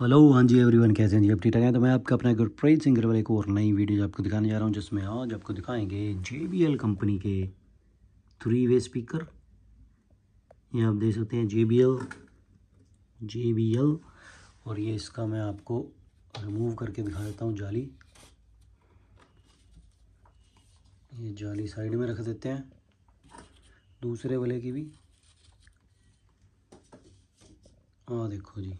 Hello हाँ जी everyone कैसे हैं जी? अब ठीक है? तो मैं आपका अपना गुरप्रीत सिंगर वाले एक और नई वीडियो आपको दिखाने जा रहा हूँ, जिसमें आज आपको दिखाएँगे जेबीएल कंपनी के थ्री वे स्पीकर ये आप देख सकते हैं J B L J B L और ये इसका मैं आपको रिमूव करके दिखा देता हूँ जाली। ये जाली साइड में रख देते हैं, दूसरे वाले की भी। हाँ देखो जी।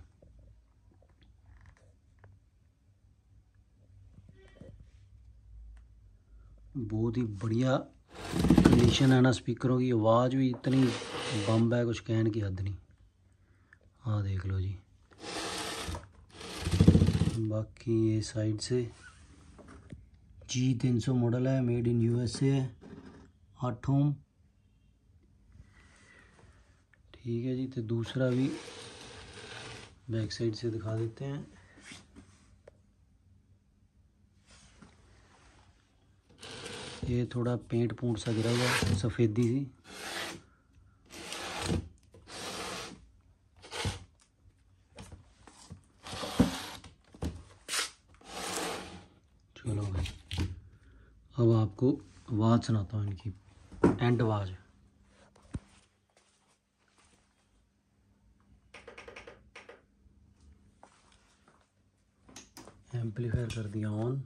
बहुत ही बढ़िया कंडीशन है ना स्पीकरों की। आवाज़ भी इतनी बम्ब है, कुछ कहने की हद नहीं। हाँ देख लो जी। बाकी ये साइड से जी तीन सौ मॉडल है मेड इन यूएसए है आठ होम ठीक है जी तो दूसरा भी बैक साइड से दिखा देते हैं। ये थोड़ा पेंट पूंट सा गिरा हुआ, सफ़ेदी सी। चलो भाई, अब आपको आवाज़ सुनाता हूँ इनकी एंड आवाज़। एम्पलीफायर कर दिया ऑन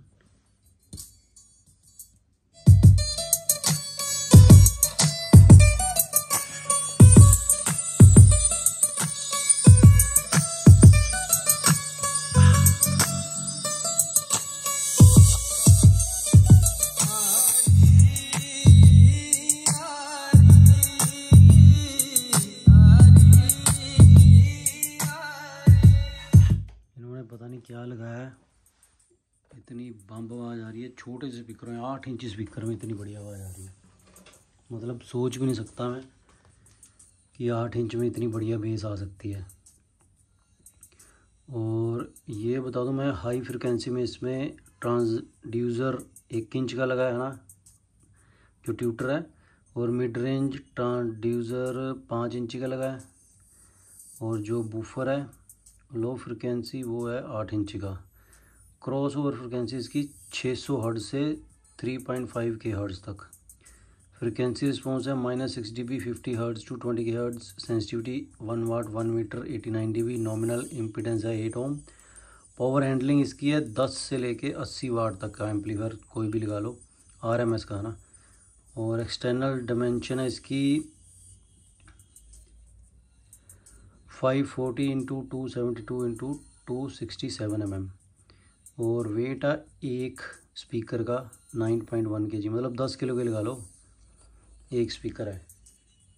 क्या लगाया है। इतनी बम्ब आवाज़ आ रही है, छोटे से स्पीकर में आठ इंच स्पीकर में इतनी बड़ी आवाज़ आ रही है। मतलब सोच भी नहीं सकता मैं कि आठ इंच में इतनी बढ़िया बेस आ सकती है। और ये बता दूँ मैं हाई फ्रिक्वेंसी में इसमें ट्रांसड्यूज़र एक इंच का लगा है ना, जो ट्यूटर है, और मिड रेंज ट्रांसड्यूज़र पाँच इंची का लगा है, और जो बूफर है लो फ्रिक्वेंसी वो है आठ इंच का। क्रॉस ओवर फ्रिक्वेंसी इसकी 600 सौ हर्ड से 3.5 के हर्ड्स तक। फ्रिक्वेंसी रिस्पॉन्स है minus six D B fifty hertz to twenty K hertz sensitivity one watt, one metre, eighty nine D B nominal impedance है एट ओम। पावर हैंडलिंग इसकी है दस से लेके अस्सी वाट तक का एम्पलीफायर, कोई भी लगा लो आर एम एस का है ना। और एक्सटर्नल डिमेंशन है इसकी five forty into two seventy two into two sixty seven M M और वेट है एक स्पीकर का नाइन पॉइंट वन के जी मतलब दस किलो के लगा लो। एक स्पीकर है।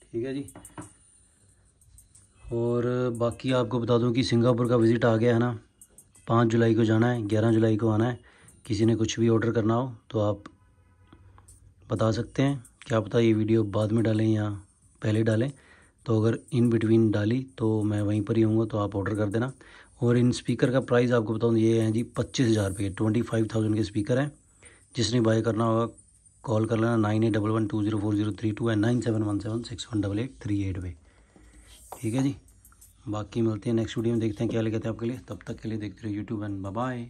ठीक है जी? और बाकी आपको बता दूँ कि सिंगापुर का विज़िट आ गया है ना। पाँच जुलाई को जाना है, ग्यारह जुलाई को आना है। किसी ने कुछ भी ऑर्डर करना हो तो आप बता सकते हैं। क्या पता ये वीडियो बाद में डालें या पहले डालें। तो अगर इन बिटवीन डाली तो मैं वहीं पर ही हूँ तो आप ऑर्डर कर देना। और इन स्पीकर का प्राइस आपको बताऊँ, ये है जी पच्चीस हज़ार रुपये। ट्वेंटी फाइव थाउज़ेंड के स्पीकर हैं। जिसने बाय करना होगा कॉल कर लेना nine eight double one two zero four zero three two and nine seven one seven six one double eight three eight पे। ठीक है जी? बाकी मिलते हैं नेक्स्ट वीडियो में, देखते हैं क्या लेते हैं आपके लिए। तब तक के लिए देखते रहे यूट्यूब एंड बाय